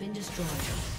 Been destroyed.